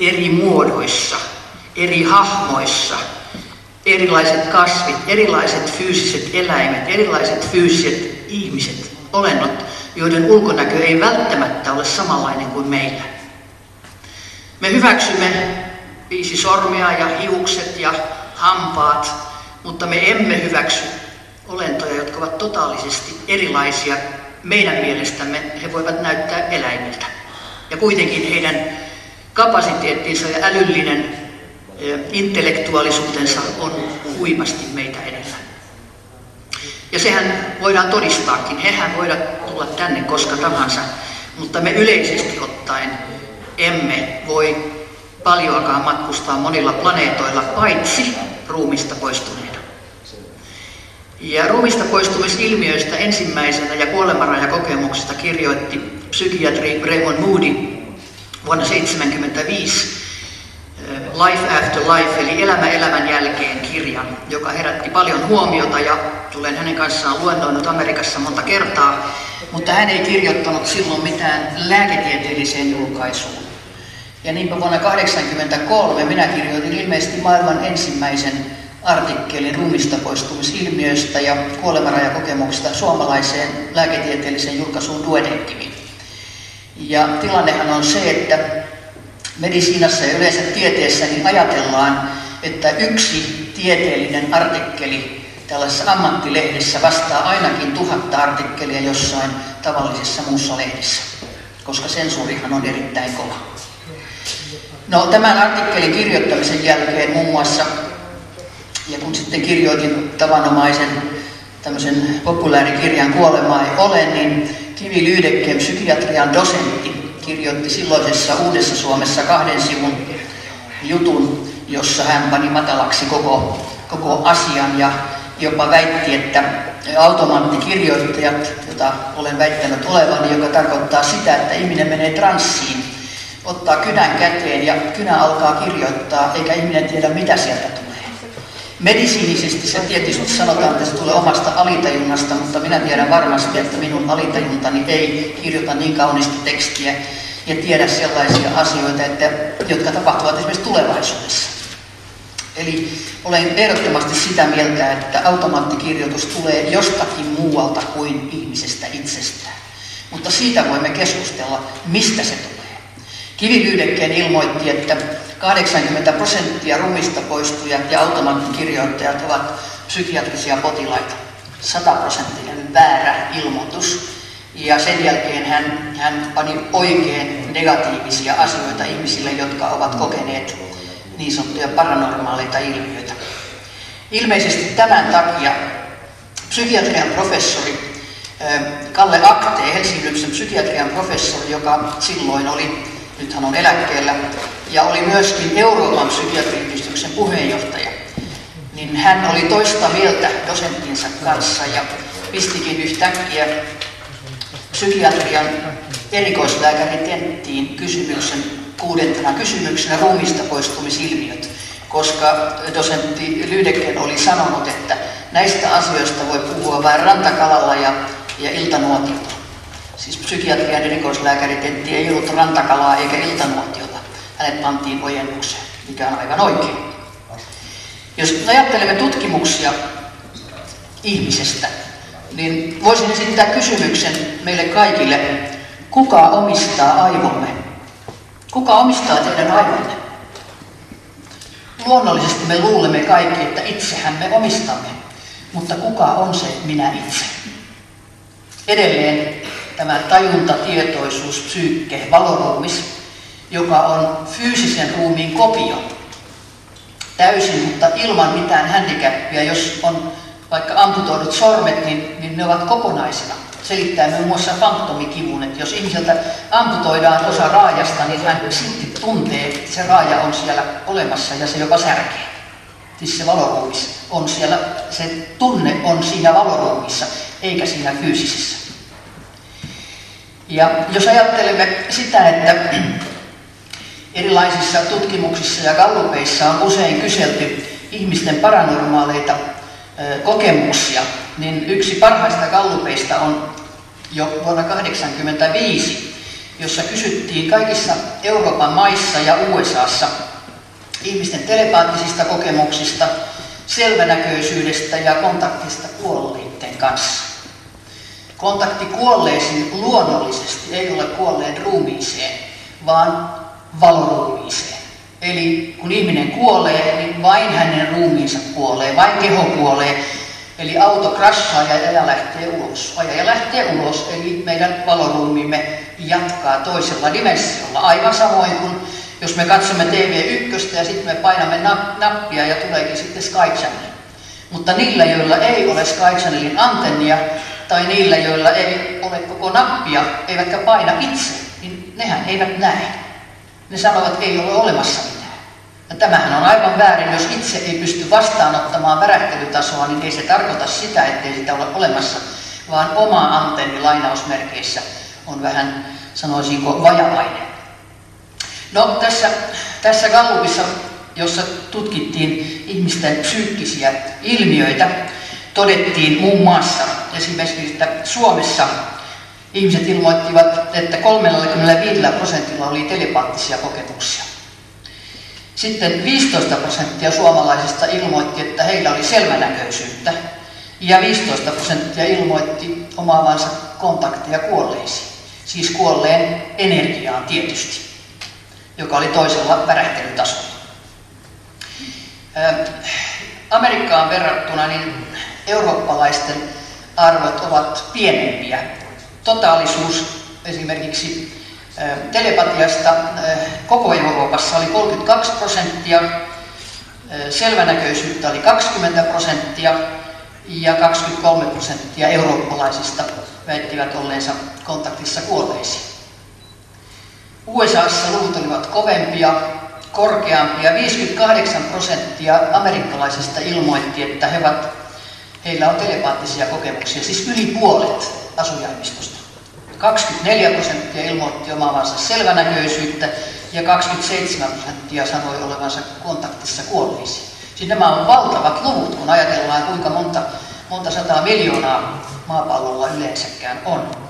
eri muodoissa, eri hahmoissa, erilaiset kasvit, erilaiset fyysiset eläimet, erilaiset fyysiset ihmiset, olennot, joiden ulkonäkö ei välttämättä ole samanlainen kuin meillä. Me hyväksymme viisi sormia ja hiukset ja hampaat, mutta me emme hyväksy olentoja, jotka ovat totaalisesti erilaisia. Meidän mielestämme he voivat näyttää eläimiltä. Ja kuitenkin heidän kapasiteettinsa ja älyllinen intellektuaalisuutensa on huimasti meitä edellä. Ja sehän voidaan todistaakin. Hehän voivat tulla tänne koska tahansa, mutta me yleisesti ottaen emme voi paljoakaan matkustaa monilla planeetoilla, paitsi ruumista poistuneena. Ja ruumista poistumisilmiöistä ensimmäisenä ja kuolemanrajakokemuksesta kirjoitti psykiatri Raymond Moody vuonna 1975 eh, Life After Life, eli Elämä elämän jälkeen kirjan, joka herätti paljon huomiota ja tulen hänen kanssaan luennoinut Amerikassa monta kertaa, mutta hän ei kirjoittanut silloin mitään lääketieteelliseen julkaisuun. Ja niinpä vuonna 1983 minä kirjoitin ilmeisesti maailman ensimmäisen artikkelin ruumista poistumisilmiöistä ja kuolemarajakokemuksista suomalaiseen lääketieteelliseen julkaisuun Duodenkimiin. Ja tilannehan on se, että medisiinassa ja yleensä tieteessä niin ajatellaan, että yksi tieteellinen artikkeli tällaisessa ammattilehdessä vastaa ainakin tuhatta artikkelia jossain tavallisessa muussa lehdessä, koska sensuurihan on erittäin kova. No tämän artikkelin kirjoittamisen jälkeen muun muassa, ja kun sitten kirjoitin tavanomaisen tämmöisen populaarikirjan Kuolema ei ole, niin Kivi Lyydekkeen psykiatrian dosentti kirjoitti silloisessa Uudessa Suomessa kahden sivun jutun, jossa hän pani matalaksi koko, koko asian ja jopa väitti, että automaattikirjoittajat, jota olen väittänyt olevan, joka tarkoittaa sitä, että ihminen menee transsiin, ottaa kynän käteen ja kynä alkaa kirjoittaa, eikä ihminen tiedä mitä sieltä tulee. Medisiinisesti se tietysti sanotaan, että se tulee omasta alitajunnasta, mutta minä tiedän varmasti, että minun alitajuntani ei kirjoita niin kaunista tekstiä ja tiedä sellaisia asioita, että, jotka tapahtuvat esimerkiksi tulevaisuudessa. Eli olen ehdottomasti sitä mieltä, että automaattikirjoitus tulee jostakin muualta kuin ihmisestä itsestään. Mutta siitä voimme keskustella, mistä se tulee. Kivilyydekkeen ilmoitti, että 80 prosenttia rumista poistujat ja automaattikirjoittajat ovat psykiatrisia potilaita. 100 prosenttinen väärä ilmoitus. Ja sen jälkeen hän, hän pani oikein negatiivisia asioita ihmisille, jotka ovat kokeneet niin sanottuja paranormaaleita ilmiöitä. Ilmeisesti tämän takia psykiatrian professori Kalle Akte, Helsingin psykiatrian professori, joka silloin oli, nyt hän on eläkkeellä, ja oli myöskin Euroopan psykiatriyhdistyksen puheenjohtaja, niin hän oli toista mieltä dosenttinsa kanssa ja pistikin yhtäkkiä psykiatrian erikoislääkäritenttiin kysymyksen kuudentena kysymyksenä ruumista poistumisilmiöt, koska dosentti Lydecken oli sanonut, että näistä asioista voi puhua vain rantakalalla ja, ja iltanuotiolla. Siis psykiatrian erikoislääkäritentti ei ollut rantakalaa eikä iltanuotiota. Hänet pantiin ojennukseen, mikä on aivan oikein. Jos ajattelemme tutkimuksia ihmisestä, niin voisin esittää kysymyksen meille kaikille, kuka omistaa aivomme? Kuka omistaa teidän aivonne? Luonnollisesti me luulemme kaikki, että itsehän me omistamme, mutta kuka on se minä itse? Edelleen tämä tajunta, tietoisuus, psyykke, valoruumis, joka on fyysisen ruumiin kopio. Täysin, mutta ilman mitään handicappia. Jos on vaikka amputoidut sormet, niin, niin ne ovat kokonaisina selittää muun muassa fantomikivun, että jos ihmiseltä amputoidaan osa raajasta, niin hän silti tuntee, että se raaja on siellä olemassa ja se jopa särkee. Siis se valoruumis on siellä, se tunne on siinä valoruumissa, eikä siinä fyysisessä. Ja jos ajattelemme sitä, että erilaisissa tutkimuksissa ja gallupeissa on usein kyselty ihmisten paranormaaleita kokemuksia, niin yksi parhaista gallupeista on jo vuonna 1985 jossa kysyttiin kaikissa Euroopan maissa ja USAssa ihmisten telepaattisista kokemuksista, selvänäköisyydestä ja kontaktista kuolleiden kanssa. Kontakti kuolleisiin luonnollisesti ei ole kuolleen ruumiiseen, vaan valoruumiiseen. Eli kun ihminen kuolee, niin vain hänen ruumiinsa kuolee, vain keho kuolee. Eli auto krassaa ja aja lähtee ulos. Ajaja lähtee ulos, eli meidän valoruumiimme jatkaa toisella dimensiolla. Aivan samoin kuin jos me katsomme TV1 ja sitten me painamme nappia ja tuleekin sitten Sky Channel. Mutta niillä, joilla ei ole Sky Channelin antennia, tai niillä, joilla ei ole koko nappia, eivätkä paina itse, niin nehän eivät näe. Ne sanovat, että ei ole olemassa mitään. Ja tämähän on aivan väärin, jos itse ei pysty vastaanottamaan värähtelytasoa, niin ei se tarkoita sitä, ettei sitä ole olemassa, vaan oma antenni lainausmerkeissä on vähän, sanoisinko, vajavainen. No tässä, tässä Gallupissa, jossa tutkittiin ihmisten psyykkisiä ilmiöitä, todettiin muun muassa esimerkiksi, että Suomessa ihmiset ilmoittivat, että 35 prosentilla oli telepaattisia kokemuksia. Sitten 15 prosenttia suomalaisista ilmoitti, että heillä oli selvänäköisyyttä. Ja 15 prosenttia ilmoitti omaavansa kontaktia kuolleisiin. Siis kuolleen energiaan tietysti, joka oli toisella värähtelytasolla. Amerikkaan verrattuna niin eurooppalaisten arvot ovat pienempiä. Totaalisuus esimerkiksi telepatiasta koko Euroopassa oli 32 prosenttia, selvänäköisyyttä oli 20 prosenttia ja 23 prosenttia eurooppalaisista väittivät olleensa kontaktissa kuolleisiin. USAssa luvut olivat kovempia, korkeampia. 58 prosenttia amerikkalaisista ilmoitti, että he ovat heillä on telepaattisia kokemuksia, siis yli puolet asujaimistosta. 24 prosenttia ilmoitti omaavansa selvänäköisyyttä ja 27 prosenttia sanoi olevansa kontaktissa kuolleisiin. Siis nämä on valtavat luvut, kun ajatellaan kuinka monta, monta sataa miljoonaa maapallolla yleensäkään on.